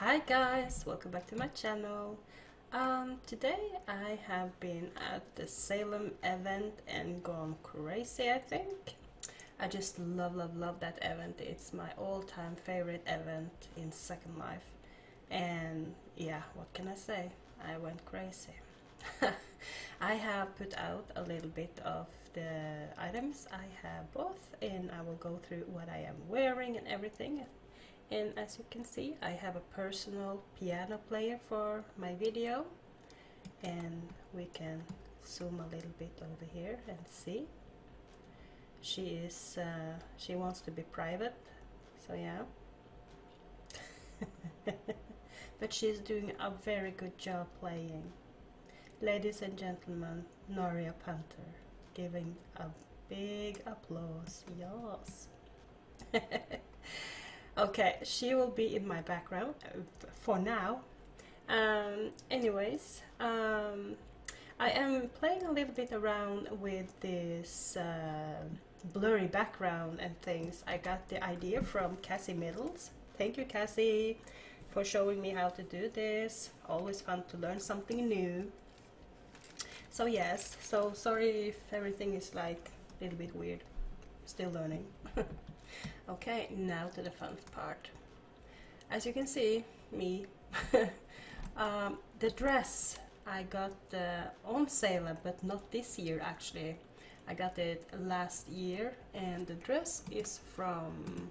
Hi guys, welcome back to my channel. Um, today I have been at the Salem event and gone crazy I think. I just love love love that event. It's my all-time favorite event in Second Life. And yeah, what can I say? I went crazy. I have put out a little bit of the items I have both and I will go through what I am wearing and everything and as you can see I have a personal piano player for my video. And we can zoom a little bit over here and see. She is uh, she wants to be private so yeah. But she's doing a very good job playing. Ladies and gentlemen Noria Panther giving a big applause. Yes okay she will be in my background uh, for now. Um, anyways um, I am playing a little bit around with this uh, blurry background and things. I got the idea from Cassie Middles. Thank you Cassie for showing me how to do this. Always fun to learn something new. So yes so sorry if everything is like a little bit weird. Still learning Okay, now to the fun part. As you can see, me, um, the dress I got uh, on sale, but not this year actually. I got it last year, and the dress is from.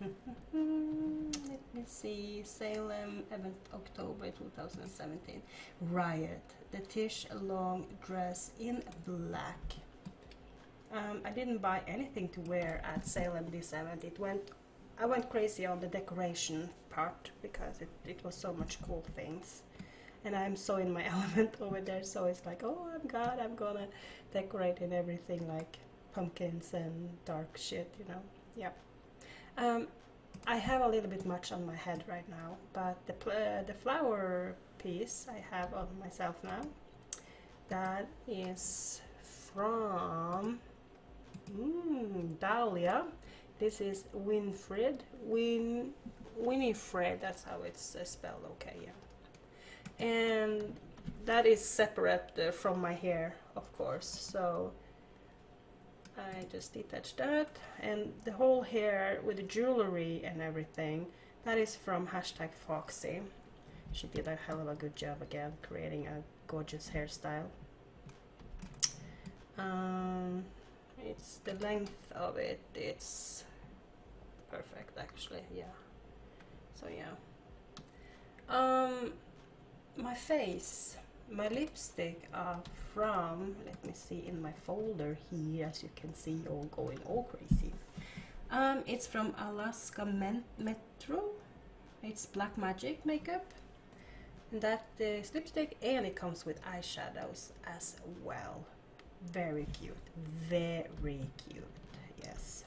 Let me see, Salem event October 2017. Riot, the Tish long dress in black. Um, I didn't buy anything to wear at Salem this event. It went, I went crazy on the decoration part because it, it was so much cool things. And I'm so in my element over there, so it's like, oh, I'm God, I'm gonna decorate and everything like pumpkins and dark shit, you know. Yeah. Um, I have a little bit much on my head right now, but the uh, the flower piece I have on myself now, that is from Mm, Dahlia. This is Winfred. Win Winifred, that's how it's uh, spelled, okay, yeah. And that is separate uh, from my hair, of course, so I just detached that. And the whole hair with the jewelry and everything, that is from hashtag Foxy. She did a hell of a good job again, creating a gorgeous hairstyle. Um, it's the length of it it's perfect actually yeah. So yeah. Um my face my lipstick are from let me see in my folder here as you can see all going all crazy. Um it's from alaska Men metro. It's black magic makeup. And that is lipstick and it comes with eyeshadows as well very cute. Very cute. Yes.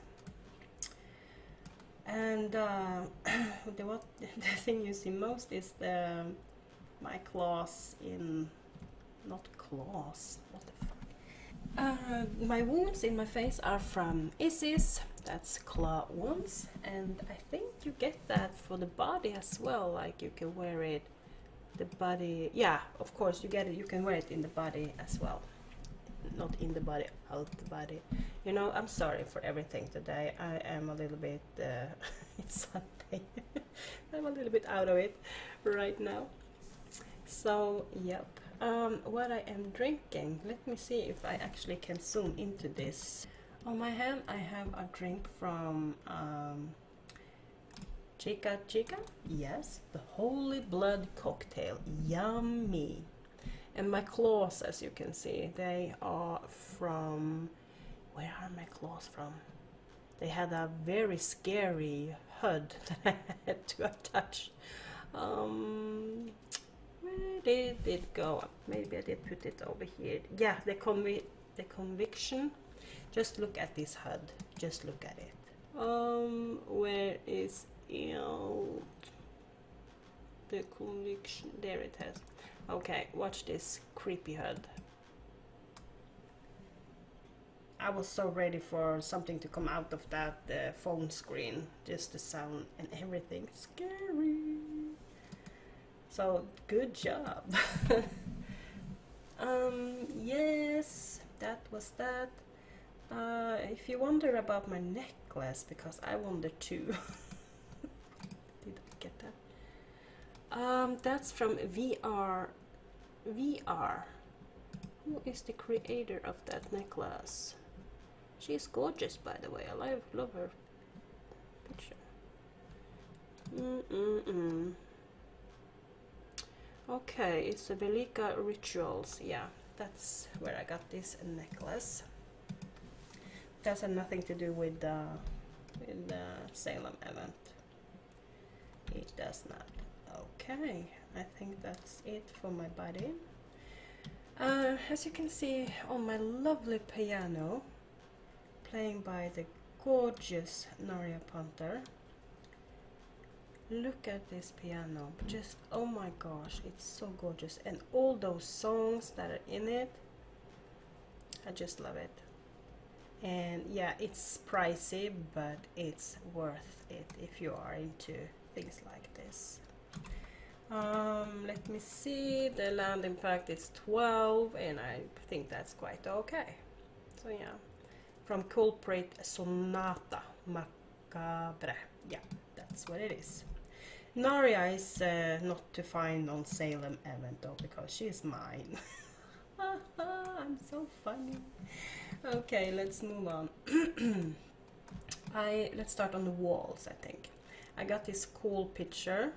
And uh, the what the thing you see most is the my claws in not claws what the fuck? Uh, my wounds in my face are from Isis that's claw wounds and I think you get that for the body as well like you can wear it the body yeah of course you get it you can wear it in the body as well not in the body out the body. You know i'm sorry for everything today. I am a little bit uh, it's sunday. I'm a little bit out of it right now. So yep. Um, what i am drinking let me see if i actually can zoom into this. On my hand i have a drink from um, chica chica. Yes the holy blood cocktail. Yummy and my claws, as you can see, they are from... Where are my claws from? They had a very scary HUD that I had to attach. Um, where did it go? Maybe I did put it over here. Yeah, the, convi the conviction. Just look at this HUD. Just look at it. Um, where is it? The conviction. There it has. Okay, watch this creepy HUD. I was so ready for something to come out of that uh, phone screen, just the sound and everything. Scary. So good job. um, yes, that was that. Uh, if you wonder about my necklace, because I wonder too. Did I get that? Um, that's from VR. VR. Who is the creator of that necklace? She's gorgeous, by the way. I love, her picture. Mm -mm -mm. Okay, it's a Velika Rituals. Yeah, that's where I got this necklace. That has nothing to do with the, with the Salem event. It does not. Okay, I think that's it for my body. Uh, as you can see on my lovely piano, playing by the gorgeous Naria Panther. Look at this piano, just oh my gosh, it's so gorgeous. And all those songs that are in it, I just love it. And yeah, it's pricey, but it's worth it if you are into things like this. Um, let me see, the land impact is 12 and I think that's quite okay. So yeah, from Culprit Sonata Macabre. Yeah, that's what it is. Naria is uh, not to find on Salem event though because she's mine. I'm so funny. Okay, let's move on. I let's start on the walls. I think I got this cool picture,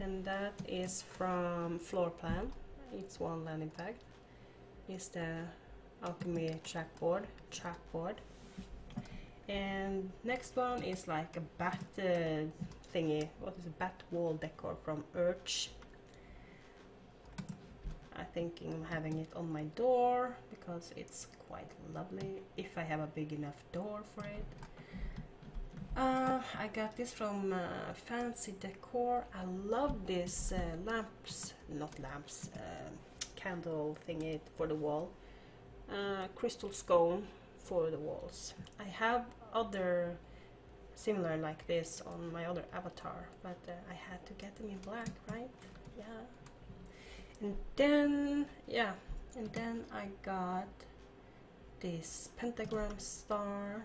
and that is from Floor Plan. It's one land impact. It's the Alchemy chalkboard. Chalkboard. And next one is like a bat uh, thingy. What is a bat wall decor from Urch? I'm thinking of having it on my door because it's quite lovely if I have a big enough door for it. Uh, I got this from uh, Fancy Decor. I love this uh, lamps, not lamps, uh, candle thingy for the wall. Uh, crystal scone for the walls. I have other similar like this on my other avatar, but uh, I had to get them in black, right? Yeah. And then, yeah, and then I got this pentagram star.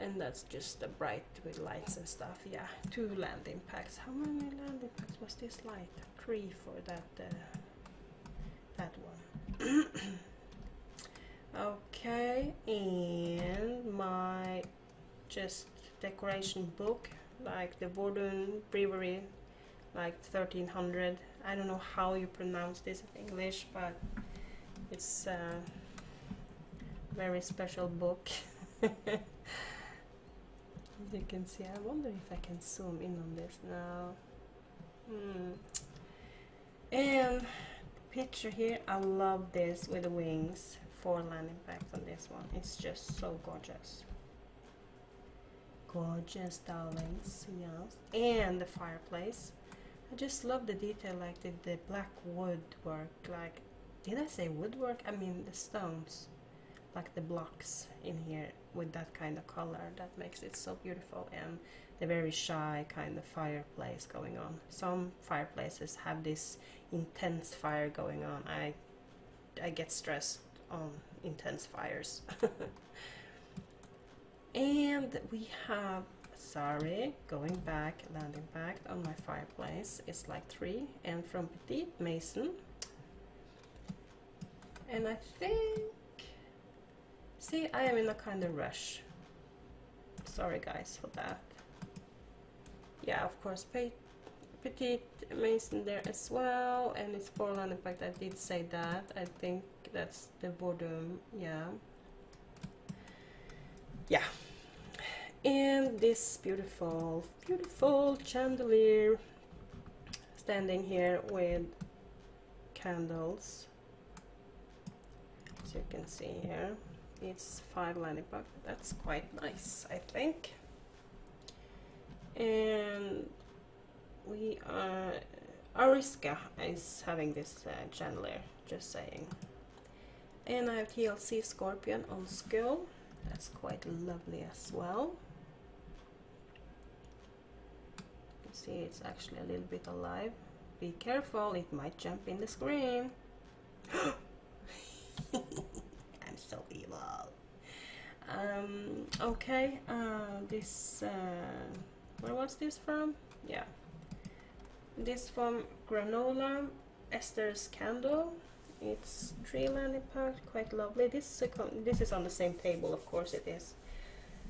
And that's just the bright with lights and stuff. Yeah, two land impacts. How many land impacts was this light? Three for that uh, that one. okay, and my just decoration book, like the Bordun Brewery, like 1300. I don't know how you pronounce this in English, but it's a very special book. As you can see, I wonder if I can zoom in on this now. Hmm. And picture here, I love this with the wings. for land impacts on this one. It's just so gorgeous. Gorgeous, darlings. Yes. And the fireplace. I just love the detail, like the, the black woodwork. Like, did I say woodwork? I mean the stones. Like the blocks in here with that kind of color. That makes it so beautiful. And the very shy kind of fireplace going on. Some fireplaces have this intense fire going on. I I get stressed on intense fires. and we have sorry going back landing back on my fireplace it's like three and from Petite Mason and I think see I am in a kind of rush. Sorry guys for that. Yeah of course Petite Mason there as well and it's Portland in fact I did say that. I think that's the Bourdon yeah. Yeah. And this beautiful beautiful chandelier standing here with candles. As you can see here it's five landing buck that's quite nice I think and we are Ariska is having this uh, chandelier just saying And I have TLC Scorpion on skill That's quite lovely as well. You see it's actually a little bit alive. Be careful, it might jump in the screen. Evil. Um, okay, uh, this, uh, where was this from? Yeah. This from Granola, Esther's Candle. It's three land impacts, quite lovely. This, this is on the same table, of course it is.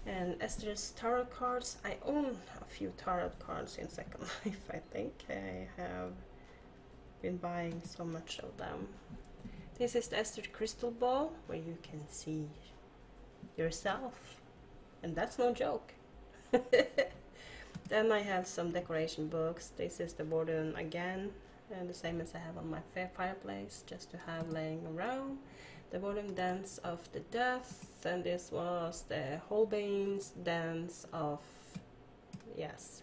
And Esther's tarot cards. I own a few tarot cards in Second Life, I think. I have been buying so much of them. This is the Esther crystal ball where you can see yourself. And that's no joke. then I have some decoration books. This is the Warden again, and the same as I have on my fireplace, just to have laying around. The Warden Dance of the Death, and this was the Holbein's Dance of... Yes,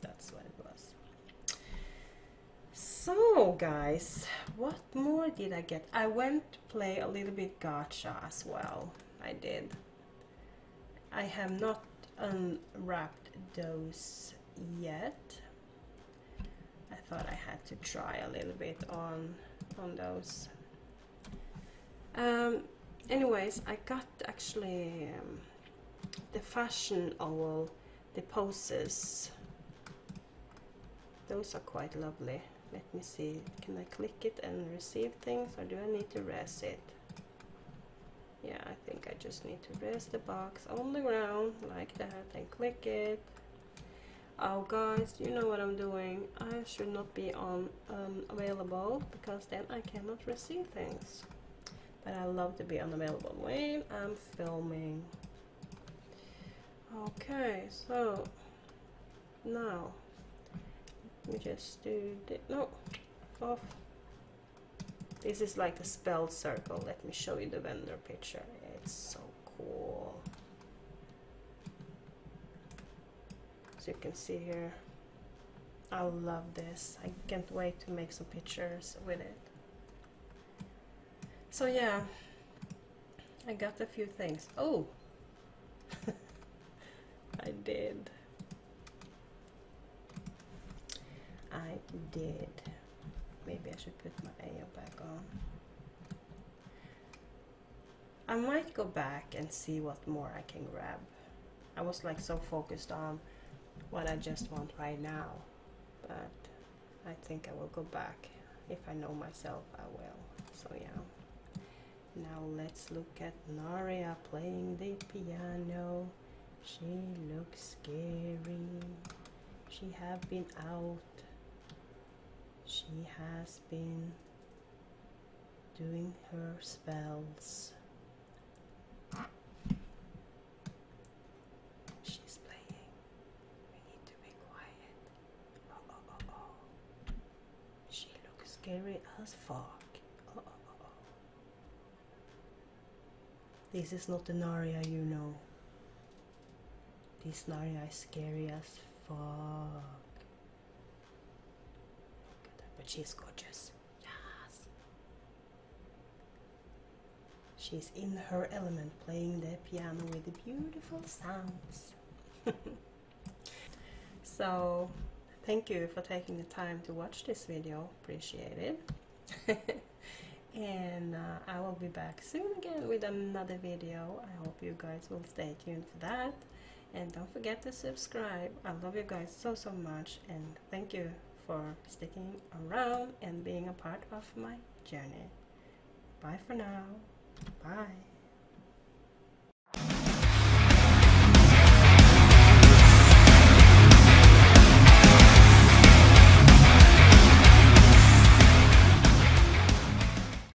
that's what so guys, what more did I get? I went to play a little bit gacha as well. I did. I have not unwrapped those yet. I thought I had to try a little bit on on those. Um, anyways, I got actually um, the fashion owl, the poses. Those are quite lovely let me see. Can I click it and receive things or do I need to rest it? Yeah I think I just need to rest the box on the ground like that and click it. Oh guys you know what I'm doing. I should not be on um, available because then I cannot receive things. But I love to be unavailable when I'm filming. Okay so now let me just do the, no, off. This is like a spell circle. Let me show you the vendor picture. It's so cool. As you can see here, I love this. I can't wait to make some pictures with it. So yeah, I got a few things. Oh, I did. I did. Maybe I should put my AO back on. I might go back and see what more I can grab. I was like so focused on what I just want right now. But I think I will go back. If I know myself, I will. So yeah. Now let's look at Naria playing the piano. She looks scary. She have been out she has been doing her spells. She's playing. We need to be quiet. Oh, oh, oh, oh. She looks scary as fuck. Oh, oh, oh, oh. This is not the Naria you know. This Naria is scary as fuck she's gorgeous. Yes. She's in her element playing the piano with the beautiful sounds. so, thank you for taking the time to watch this video. Appreciate it. and uh, I will be back soon again with another video. I hope you guys will stay tuned for that. And don't forget to subscribe. I love you guys so, so much. And thank you for sticking around and being a part of my journey. Bye for now. Bye.